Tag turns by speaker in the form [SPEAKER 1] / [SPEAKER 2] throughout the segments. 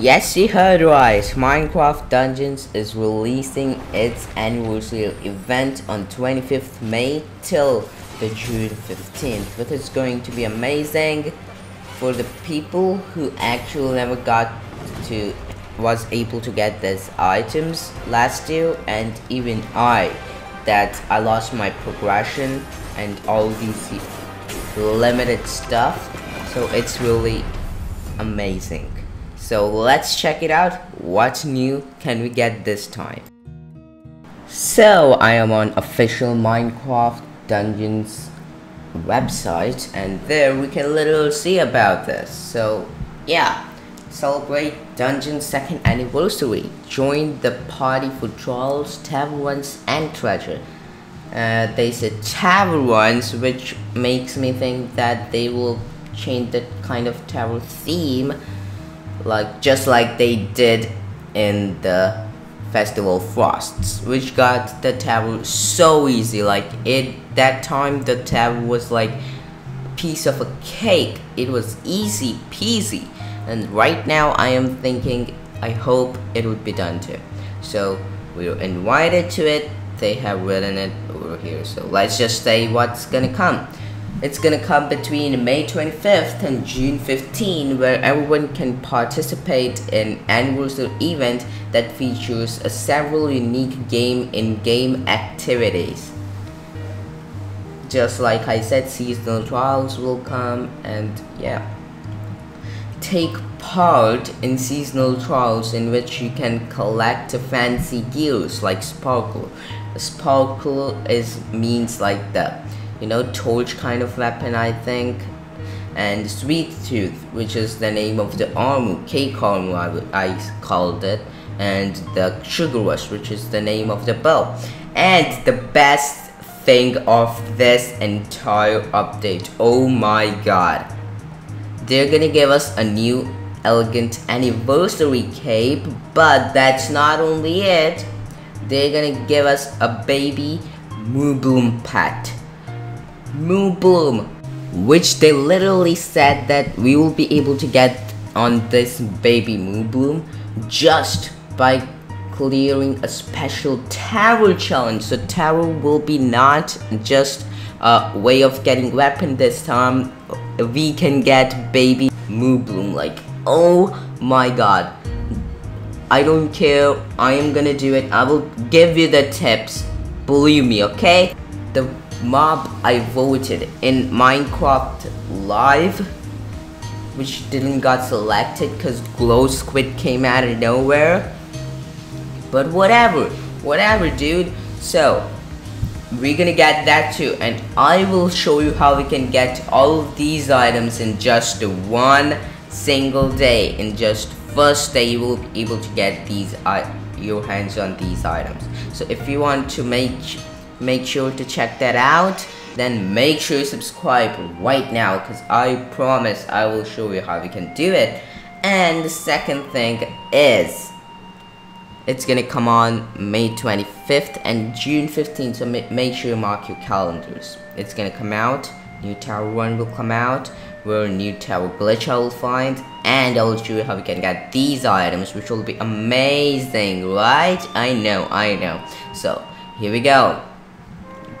[SPEAKER 1] Yes, you heard right. Minecraft Dungeons is releasing its anniversary event on 25th May till the June 15th, which is going to be amazing for the people who actually never got to was able to get these items last year and even I that I lost my progression and all these limited stuff so it's really amazing so let's check it out what new can we get this time so I am on official Minecraft Dungeons website and there we can literally see about this so yeah celebrate Dungeon's second anniversary. Join the party for trials, taverns, and treasure. Uh, they said taverns, which makes me think that they will change the kind of tower theme, like just like they did in the Festival Frosts, which got the tower so easy. Like it, that time the tower was like piece of a cake. It was easy peasy. And right now I am thinking I hope it would be done too. So we are invited to it. They have written it over here. So let's just say what's gonna come it's gonna come between May 25th and June 15 where everyone can participate in anniversary event that features several unique game in-game activities just like I said seasonal trials will come and yeah take part in seasonal trials in which you can collect fancy gears like sparkle. Sparkle is means like the you know torch kind of weapon I think and sweet tooth which is the name of the Armu, cake armor I, I called it and the sugar rush which is the name of the bow. And the best thing of this entire update oh my god. They're gonna give us a new elegant anniversary cape but that's not only it. They're gonna give us a baby Moobloom pet Moobloom which they literally said that we will be able to get on this baby Moobloom just by clearing a special tower challenge. So tower will be not just a way of getting weapon this time. We can get baby Moobloom like oh my god. I don't care. I am gonna do it. I will give you the tips. Believe me okay? The mob I voted in Minecraft live which didn't got selected because glow squid came out of nowhere. But whatever whatever dude. So we're gonna get that too and I will show you how we can get all of these items in just one single day. In just first day you will be able to get these uh, your hands on these items. So if you want to make make sure to check that out then make sure you subscribe right now because I promise I will show you how we can do it and the second thing is it's gonna come on May 25th and June 15th, so ma make sure you mark your calendars. It's gonna come out, new tower 1 will come out, where new tower glitch I will find, and I will show you how we can get these items, which will be amazing, right? I know, I know. So, here we go.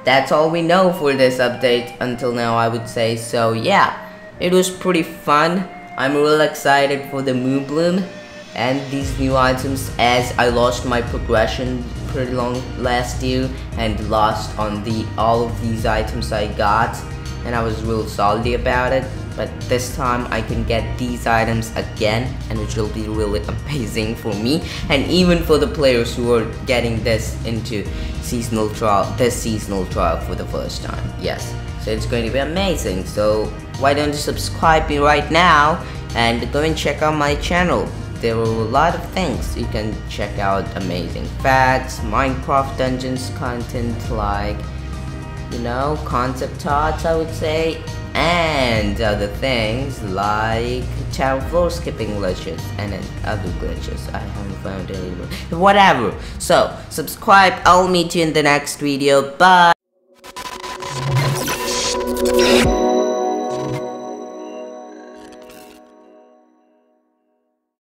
[SPEAKER 1] That's all we know for this update until now, I would say. So, yeah, it was pretty fun. I'm real excited for the Moobloom and these new items as I lost my progression pretty long last year and lost on the all of these items I got and I was real salty about it but this time I can get these items again and which will be really amazing for me and even for the players who are getting this into seasonal trial this seasonal trial for the first time. Yes. So it's going to be amazing. So why don't you subscribe me right now and go and check out my channel. There are a lot of things. You can check out amazing facts minecraft dungeons content like you know concept arts i would say and other things like child floor skipping glitches and other glitches. I haven't found any. Whatever. So, subscribe. I'll meet you in the next video. Bye.